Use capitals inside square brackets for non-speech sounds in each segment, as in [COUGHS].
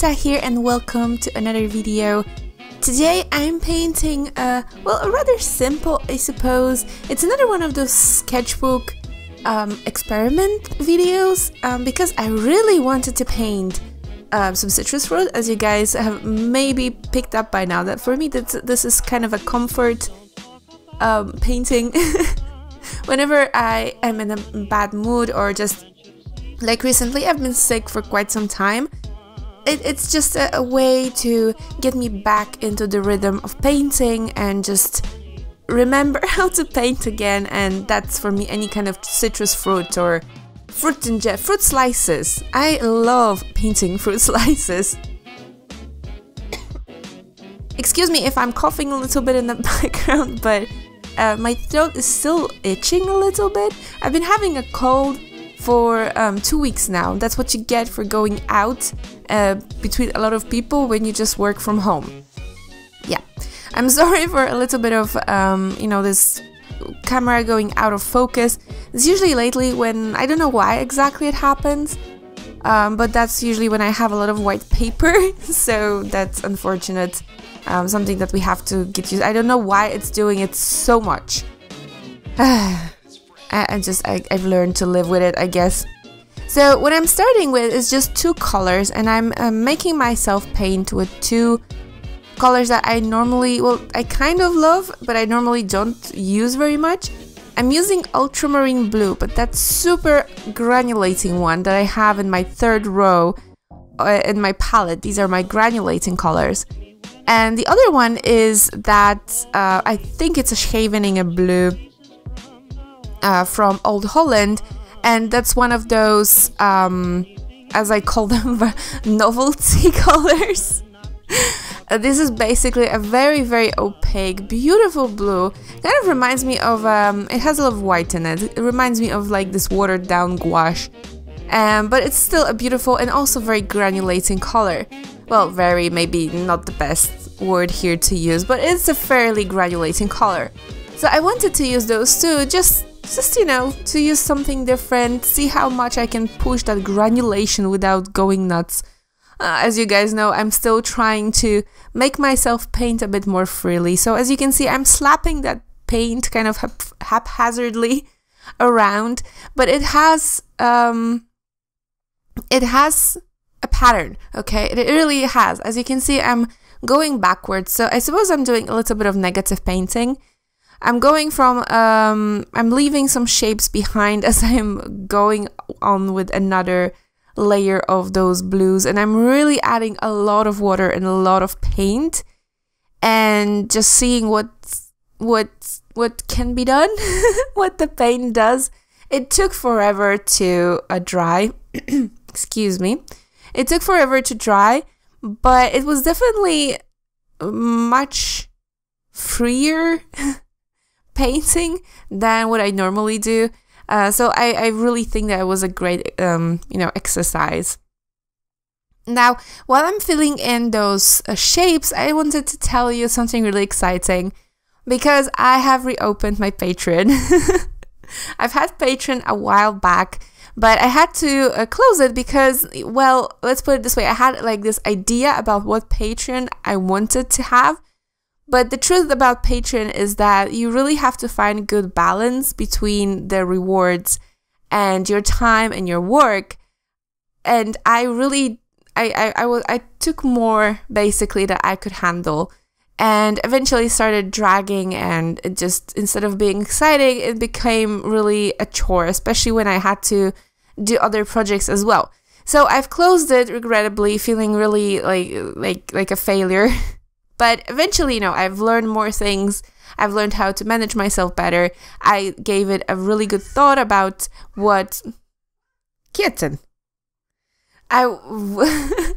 Anita here and welcome to another video. Today I'm painting a, well, a rather simple, I suppose. It's another one of those sketchbook um, experiment videos um, because I really wanted to paint um, some citrus fruit, as you guys have maybe picked up by now. That for me, this, this is kind of a comfort um, painting. [LAUGHS] Whenever I am in a bad mood or just like recently, I've been sick for quite some time. It, it's just a, a way to get me back into the rhythm of painting and just remember [LAUGHS] how to paint again. And that's for me any kind of citrus fruit or fruit and jet fruit slices. I love painting [LAUGHS] fruit slices. Excuse me if I'm coughing a little bit in the [LAUGHS] background, but uh, my throat is still itching a little bit. I've been having a cold for um, two weeks now. That's what you get for going out uh, between a lot of people when you just work from home. Yeah, I'm [LAUGHS] sorry for a little bit of, um, you know, this camera going out of focus. It's usually lately when I don't know why exactly it happens, um, but that's usually when I have a lot of white paper, [LAUGHS] so that's unfortunate. Um, something that we have to get used. I don't know why it's doing it so much. [SIGHS] [SIGHS] I, just I, I've learned to live with it, I guess. So what I'm starting with is just two colors, and I'm uh, making myself paint with two colors that I normally, well, I kind of love, but I normally don't use very much. I'm using ultramarine blue, but that super granulating one that I have in my third row uh, in my palette. These are my granulating colors. And the other one is that uh, I think it's a Scheveningen blue uh, from Old Holland, and that's one of those, um, as I call them, [LAUGHS] novelty [LAUGHS] colors. Uh, this is basically a very, very opaque, beautiful blue. Kind of reminds me of, um, it has a lot of white in it. It reminds me of like this watered down gouache. Um, but it's still a beautiful and also very granulating color. Well, very, maybe not the best word here to use, but it's a fairly granulating color. So I wanted to use those two just just you know to use something different see how much i can push that granulation without going nuts. Uh, as you guys know i'm still trying to make myself paint a bit more freely. So as you can see i'm slapping that paint kind of hap haphazardly [LAUGHS] around but it has um it has a pattern okay? It really has. As you can see i'm going backwards. So i suppose i'm doing a little bit of negative painting I'm going from, um, I'm leaving some shapes behind [LAUGHS] as I'm going on with another layer of those blues and I'm really adding a lot of water and a lot of paint and just seeing what what what can be done [LAUGHS] what the paint does. It took forever to uh, dry. [CLEARS THROAT] Excuse me. It took forever to dry but it was definitely much freer [LAUGHS] painting than what I normally do. Uh, so I, I really think that it was a great, um, you know, exercise. Now, while I'm filling in those uh, shapes, I wanted to tell you something really exciting because I have reopened my Patreon. [LAUGHS] I've had Patreon a while back, but I had to uh, close it because, well, let's put it this way I had like this idea about what Patreon I wanted to have, but the truth about Patreon is that you really have to find good balance between the rewards and your time and your work. And I really, I, I, I, I took more basically that I could handle and eventually started dragging and it just instead of being exciting it became really a chore especially when i had to do other projects as well so i've closed it regrettably feeling really like like like a failure [LAUGHS] But eventually, you know, I've learned more things. I've learned how to manage myself better. I gave it a really good thought about what kitten. I [LAUGHS]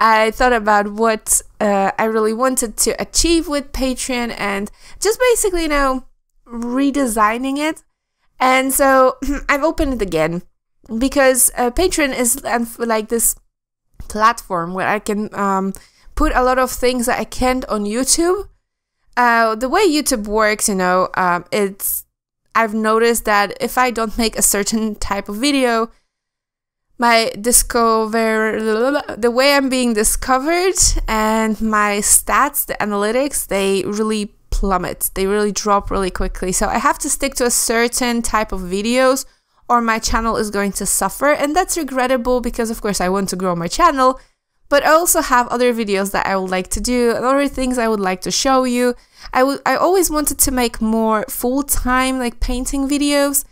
I thought about what uh, I really wanted to achieve with Patreon and just basically, you know, redesigning it. And so [CLEARS THROAT] I've opened it again because uh, Patreon is like this platform where I can um, put a lot of things that I can't on YouTube. Uh, the way YouTube works, you know, um, it's I've noticed that if I don't make a certain type of video, my discover the way I'm being discovered and my stats, the analytics, they really plummet. They really drop really quickly. So I have to stick to a certain type of videos or my channel is going to suffer. And that's regrettable because, of course, I want to grow my channel, but I also have other videos that I would like to do and other things I would like to show you. I would I always wanted to make more full-time like painting videos,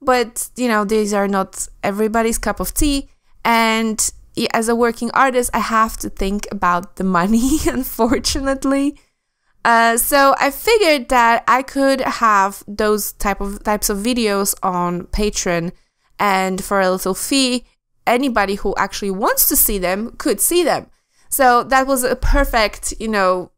but you know, these are not everybody's cup of tea and as a working artist, I have to think about the money, [LAUGHS] unfortunately. Uh, so I figured that I could have those type of types of videos on Patreon, and for a little fee, anybody who actually wants to see them could see them. So that was a perfect, you know,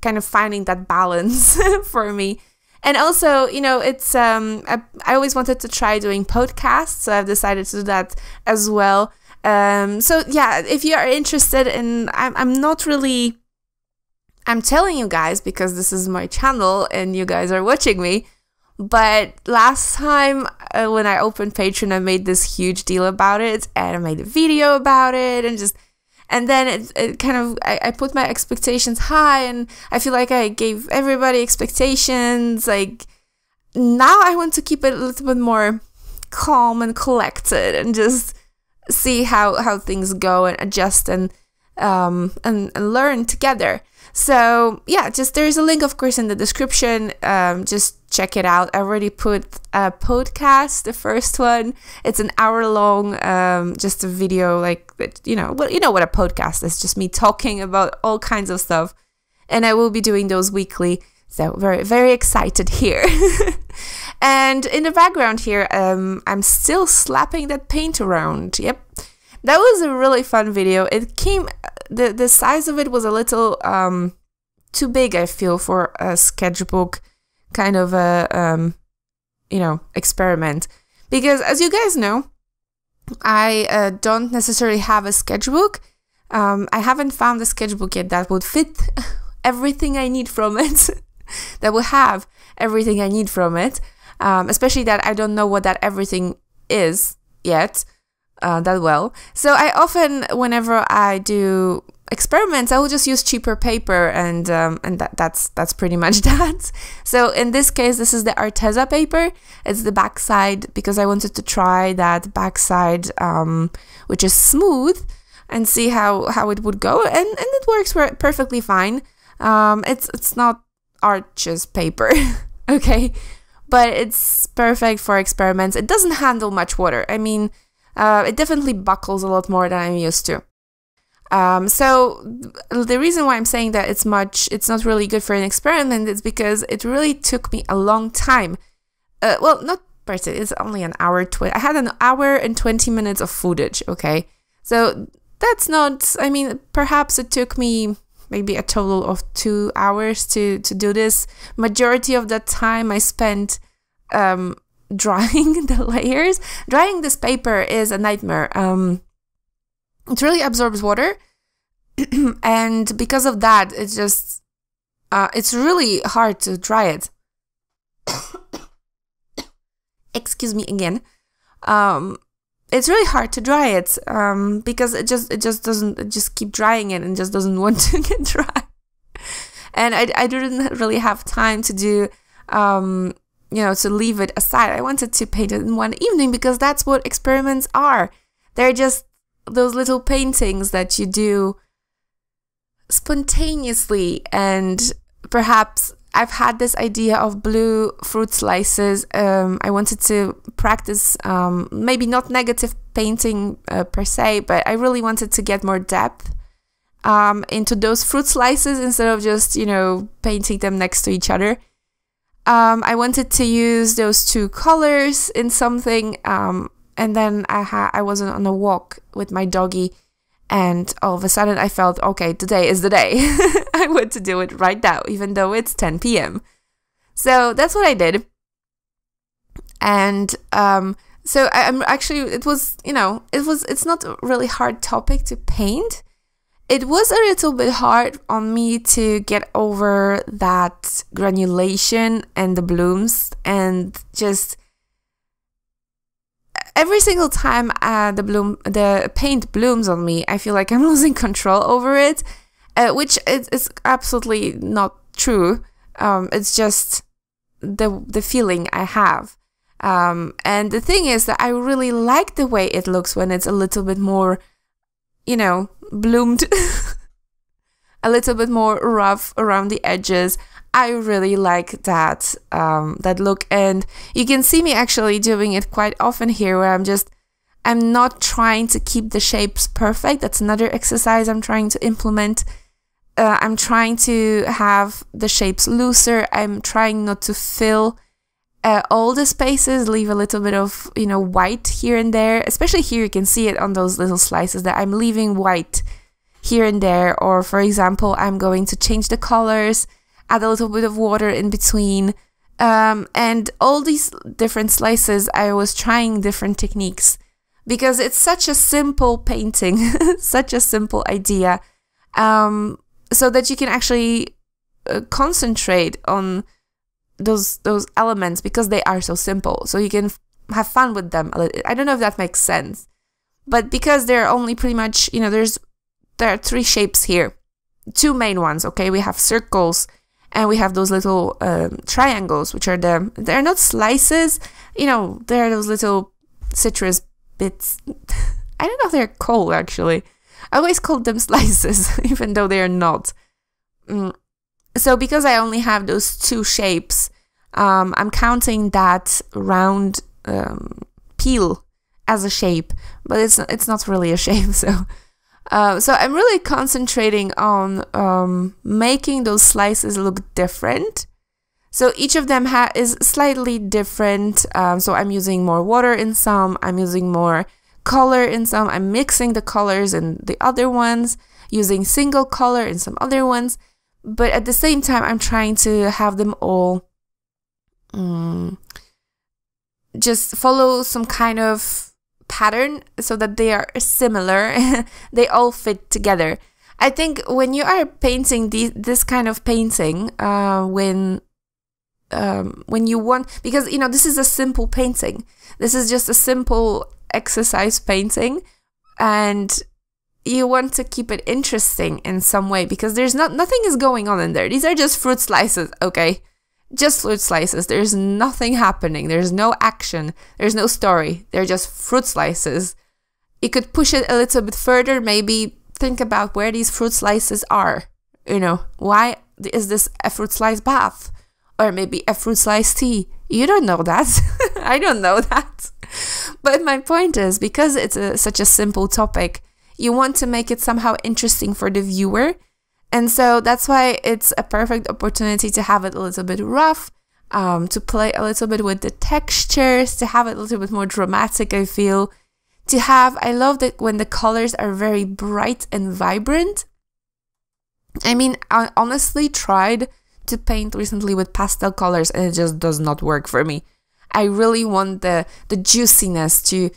kind of finding that balance [LAUGHS] for me. And also, you know, it's um, I, I always wanted to try doing podcasts, so I've decided to do that as well. Um, so yeah, if you are interested in, I'm, I'm not really I'm telling you guys because this is my channel and you guys are watching me. But last time uh, when I opened Patreon, I made this huge deal about it and I made a video about it and just. And then it, it kind of, I, I put my expectations high and I feel like I gave everybody expectations. Like, now I want to keep it a little bit more calm and collected and just see how, how things go and adjust and, um, and, and learn together. So yeah, just there's a link, of course, in the description. Um, just check it out. I already put a podcast, the first one. It's an hour long, um, just a video, like you know, what you know what a podcast is, just me talking about all kinds of stuff. And I will be doing those weekly. So very very excited here. [LAUGHS] and in the background here, um, I'm still slapping that paint around. Yep. That was a really fun video. It came the the size of it was a little um, too big. I feel for a sketchbook kind of a um, you know experiment because as you guys know, I uh, don't necessarily have a sketchbook. Um, I haven't found a sketchbook yet that would fit [LAUGHS] everything I need from it. [LAUGHS] that will have everything I need from it. Um, especially that I don't know what that everything is yet uh, that well. So I often, whenever I do experiments, I will just use cheaper paper, and um, and that, that's that's pretty much [LAUGHS] that. So in this case, this is the Arteza paper. It's the backside because I wanted to try that backside, um, which is smooth, and see how how it would go, and and it works perfectly fine. Um, it's it's not Arches paper, [LAUGHS] okay, but it's perfect for experiments. It doesn't handle much water. I mean uh, it definitely buckles a lot more than I'm used to. Um, so the reason why I'm saying that it's much, it's not really good for an experiment is because it really took me a long time. Uh, well, not person, it's only an hour. I had an hour and 20 minutes of footage. Okay, so that's not. I mean, perhaps it took me maybe a total of two hours to to do this. Majority of that time I spent um, [LAUGHS] drying the layers. Drying this paper is a nightmare. Um, it really absorbs water, [CLEARS THROAT] and because of that, it's just uh, it's really hard to dry it. [COUGHS] Excuse me again. Um, it's really hard to dry it um, because it just it just doesn't it just keep drying it and just doesn't [LAUGHS] want to get dry. And I, I didn't really have time to do um, you know, to leave it aside. I wanted to paint it in one evening because that's what experiments are. They're just those little paintings that you do spontaneously and perhaps I've had this idea of blue fruit slices. Um, I wanted to practice um, maybe not negative painting uh, per se, but I really wanted to get more depth um, into those fruit slices instead of just, you know, painting them next to each other um, I wanted to use those two colors in something, um, and then I I wasn't on a walk with my doggy, and all of a sudden I felt okay, today is the day. [LAUGHS] I want to do it right now, even though it's 10 p.m. So that's what I did, and um, so I, I'm actually it was you know it was it's not a really hard topic to paint it was a little bit hard on me to get over that granulation and the blooms and just every single time uh, the bloom the paint blooms on me, I feel like I'm [LAUGHS] losing control over it, uh, which is, is, absolutely not true. Um, it's just the the feeling I have. Um, and the thing is that I really like the way it looks when it's a little bit more, you know, bloomed, [LAUGHS] a little bit more rough around the edges. I really like that um, that look, and you can see me actually doing it quite often here, where I'm just I'm not trying to keep the shapes perfect. That's another exercise I'm trying to implement. Uh, I'm trying to have the shapes looser. I'm trying not to fill uh, all the spaces, leave a little bit of you know white here and there. Especially here, you can see it on those little slices that I'm leaving white here and there. Or for example, I'm going to change the colors add a little bit of water in between. Um, and all these different slices, I was trying different techniques because it's such a simple painting, [LAUGHS] such a simple idea, um, so that you can actually uh, concentrate on those those elements because they are so simple. So you can have fun with them. I don't know if that makes sense, but because they're only pretty much, you know, there's there are three shapes here, two main ones. Okay, we have circles and we have those little um, triangles, which are the they're not slices, you know, they're those little citrus bits. [LAUGHS] I don't know if they're called actually. I always called them [LAUGHS] slices, [LAUGHS] even though they are not. Mm. So because I only have those two shapes, um, I'm counting that round um, peel as a shape, but it's it's not really a shape. So uh, so I'm really concentrating on um, making those slices look different. So each of them is slightly different. Um, so I'm using more water in some, I'm using more color in some, I'm mixing the colors in the other ones, using single color in some other ones. But at the same time, I'm trying to have them all um, just follow some kind of pattern so that they are similar. [LAUGHS] They all fit together. I think when you are painting these, this kind of painting uh, when um, when you want because you know this is a simple painting. This is just a simple exercise painting and you want to keep it interesting in some way because there's not nothing is going on in there. These are just fruit slices okay just fruit slices. There's nothing happening. There's no action. There's no story. They're just fruit slices. You could push it a little bit further, maybe think about where these fruit slices are. You know, why is this a fruit slice bath? Or maybe a fruit slice tea? You don't know that. [LAUGHS] I don't know that. But my point is because it's a, such a simple topic, you want to make it somehow interesting for the viewer and so that's why it's a perfect opportunity to have it a little bit rough, um, to play a little bit with the textures, to have it a little bit more dramatic, I feel. To have, I love that when the colors are very bright and vibrant. I mean, I honestly tried to paint recently with pastel colors and it just does not work for me. I really want the the juiciness to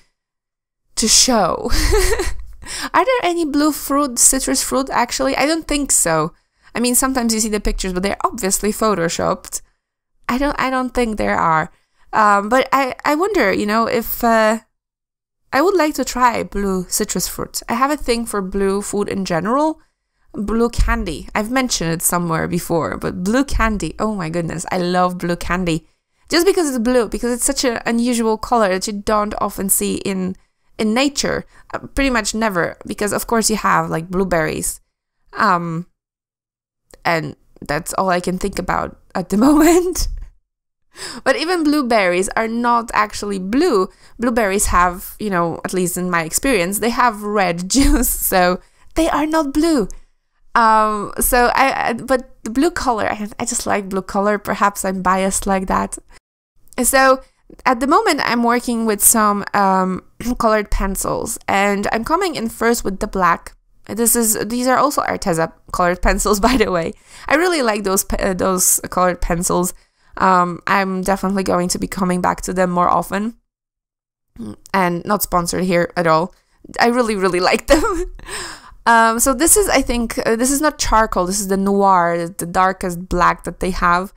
to show. [LAUGHS] [LAUGHS] Are there any blue fruit, citrus fruit actually? I don't think so. I mean, sometimes you see the pictures, but they're obviously photoshopped. I don't, I don't think there are. Um, but I, I wonder, you know, if uh, I would like to try blue citrus fruit. I have a thing for blue food in general. Blue candy. I've mentioned it somewhere before, but blue candy. Oh my goodness, I love blue candy. Just because it's blue, because it's such an unusual color that you don't often see in in nature uh, pretty much never because of course you have like blueberries um and that's all i can think about [LAUGHS] at the moment. But even blueberries are not actually blue. Blueberries have you know at least in my experience they have red [LAUGHS] juice so they are not blue. Um so i, I but the blue color I, I just like blue color. Perhaps i'm biased like that. So at the moment, I'm working with some um, colored pencils, and I'm coming in first with the black. This is these are also Arteza colored pencils, [LAUGHS] by the way. I really like those uh, those colored pencils. Um, I'm definitely going to be coming back to them more often, and not sponsored here at all. I really really [LAUGHS] like them. um, so this is, I think, uh, this is not charcoal. This is the noir, the darkest black that they have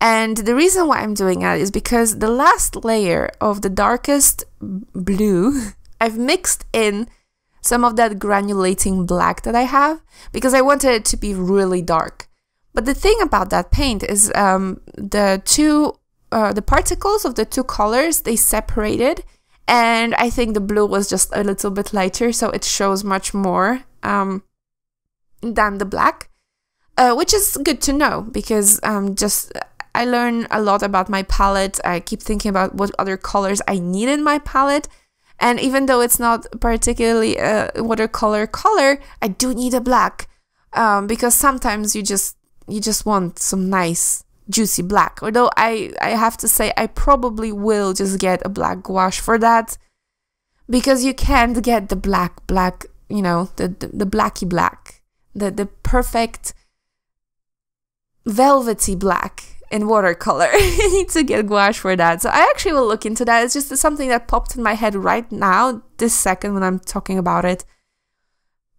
And the reason why I'm doing that is because the last layer of the darkest blue, [LAUGHS] I've mixed in some of that granulating black that I have because I wanted it to be really dark. But the thing about that paint is um, the two, uh, the particles of the two colors, they separated. And I think the blue was just a little bit lighter, so it shows much more um, than the black, uh, which is good to know because um, just I learn a lot about my palette. I keep thinking about what other colors I need in my palette. And even though it's not particularly a watercolor color, I do need a black um, because sometimes you just you just want some nice juicy black. Although I I have to say I probably will just get a black gouache for that because you can't get the black black you know the the, the blacky black the the perfect velvety black in watercolor. need [LAUGHS] to get gouache for that. So I actually will look into that. It's just something that popped in my head right now, this second when I'm talking about it.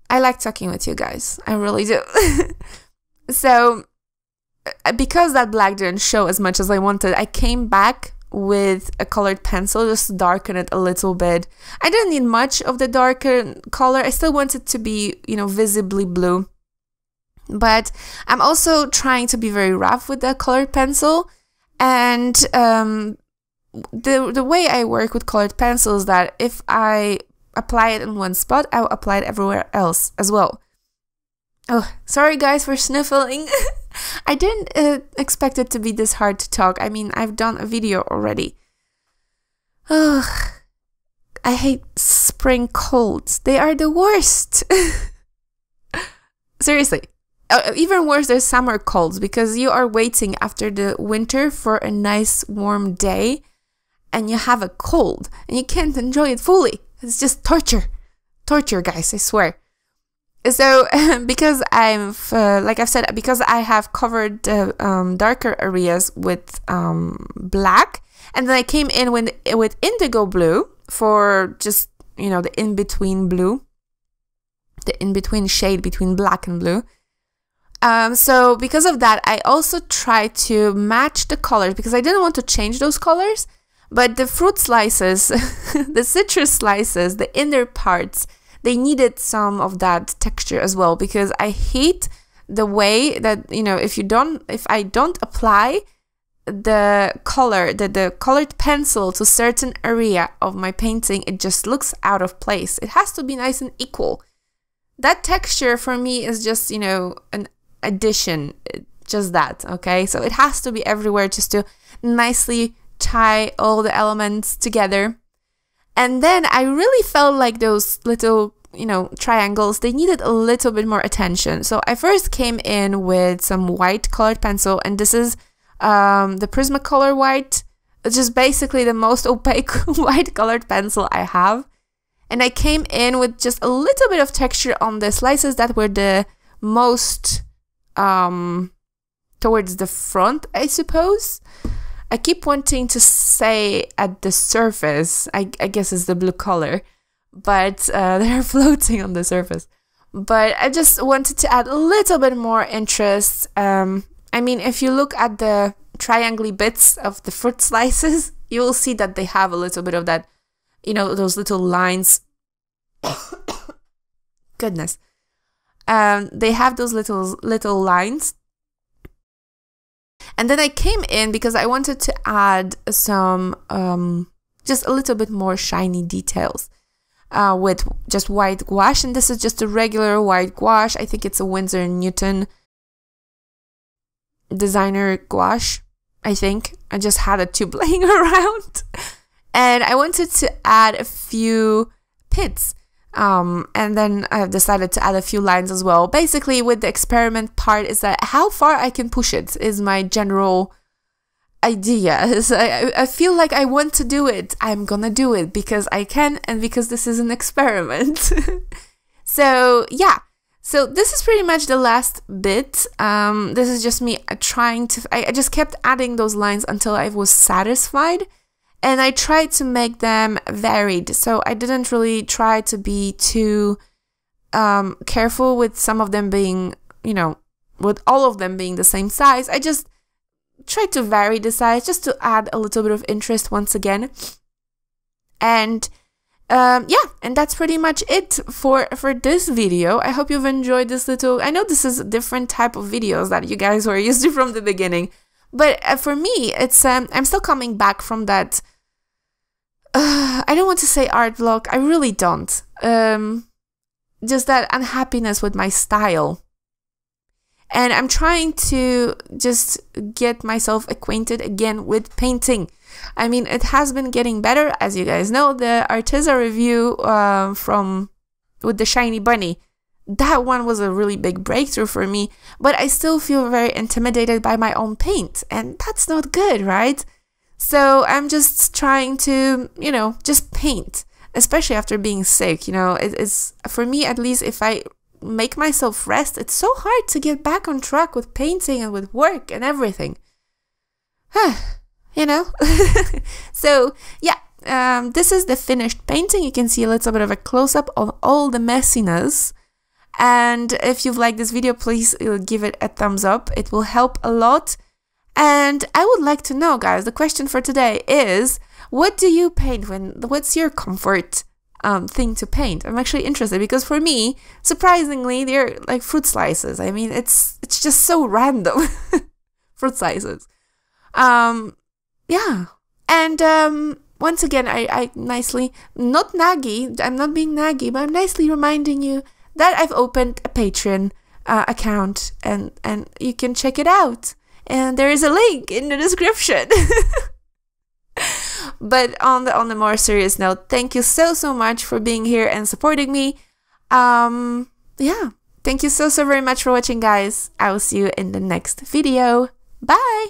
I like talking with you guys. I really do. [LAUGHS] so uh, because that black didn't show as much as I wanted, I came back with a colored pencil just to darken it a little bit. I didn't need much of the darker color. I still wanted it to be, you know, visibly blue. But I'm also trying to be very rough with the colored pencil. And um, the, the way I work with colored pencils is that if I apply it in one spot, I'll apply it everywhere else as well. Oh, sorry guys for sniffling. [LAUGHS] I didn't uh, expect it to be this hard to talk. I mean, I've done a video already. Ugh. I hate spring colds. They are the worst. [LAUGHS] Seriously, uh, even worse, there's summer colds because you are waiting after the winter for a nice warm day and you have a cold and you can't enjoy it fully. It's just torture. Torture, guys, I swear. So, [LAUGHS] because I'm, uh, like I've said, because I have covered the um, darker areas with um, black, and then I came in with, with indigo blue for just, you know, the in between blue, the in between shade between black and blue. Um, so because of that, I also tried to match the colors because I didn't want to change those colors. But the fruit slices, [LAUGHS] the citrus slices, the inner parts, they needed some of that texture as well because I hate the way that, you know, if you don't, if I don't apply the color, the, the colored pencil to certain area of my painting, it just looks out of place. It has to be nice and equal. That texture for me is just, you know, an addition, just that, okay? So it has to be everywhere just to nicely tie all the elements together. And then I really felt like those little, you know, triangles, they needed a little bit more attention. So I first came in with some white colored pencil, and this is um, the Prismacolor white. Just basically the most [LAUGHS] opaque [LAUGHS] white colored pencil I have. And I came in with just a little bit of texture on the slices that were the most um, towards the front, I suppose. I keep wanting to say at the surface, I, I guess it's the blue color, but uh, [LAUGHS] they're floating on the surface. But I just wanted to add a little bit more interest. Um, I mean, if you look at the triangle bits of the fruit slices, [LAUGHS] you will see that they have a little bit of that, you know, those little lines. [COUGHS] Goodness um, they have those little little lines. And then I came in because I wanted to add some, um, just a little bit more shiny details uh, with just white gouache. And this is just a regular white gouache. I think it's a Winsor & Newton designer gouache. I think I just had a tube laying [LAUGHS] around. And I wanted to add a few pits um, and then I've decided to add a few lines as well. Basically, with the experiment part, is that how far I can push it is my general idea. [LAUGHS] So I, I feel like I want to do it. I'm gonna do it because I can and because this is an experiment. [LAUGHS] so, yeah. So this is pretty much the last bit. Um, this is just me trying to. I, I just kept adding those lines until I was satisfied and I tried to make them varied. So I didn't really try to be too um, careful with some of them being, you know, with all of them being the same size. I just tried to vary the size just to add a little bit of interest once again. And um, yeah, and that's pretty much it for for this video. I hope you've enjoyed this little. I know this is a different type of videos that you guys were [LAUGHS] used to from the beginning, but uh, for me, it's um, I'm still coming back from that. Uh, I don't want to say art vlog. I really don't. Um, just that unhappiness with my style. And I'm trying to just get myself acquainted again with painting. I mean, it has been getting better, as you guys know. The Arteza review uh, from with the shiny bunny, that one was a really big breakthrough for me. But I still feel very intimidated by my own paint, and that's not good, right? So I'm just trying to, you know, just paint, especially after being sick. You know, it is for me at least. If I make myself rest, it's so hard to get back on track with painting and with work and everything. [SIGHS] you know? [LAUGHS] so, yeah, um, this is the finished painting. You can see a little bit of a close up of all the messiness. And if you've liked this video, please uh, give it a thumbs up. It will help a lot. And I would like to know, guys, the question for today is what do you paint when, what's your comfort um, thing to paint? I'm actually interested because for me, surprisingly, they're like fruit slices. I mean, it's, it's just so random. [LAUGHS] fruit slices. Um, yeah. And, um, once again, I, I nicely, not naggy, I'm not being naggy, but I'm nicely reminding you that I've opened a Patreon uh, account and, and you can check it out and there is a link in the description. [LAUGHS] but on the on the more serious note, thank you so so much for being here and supporting me. Um yeah, thank you so so very much for watching guys. I will see you in the next video. Bye.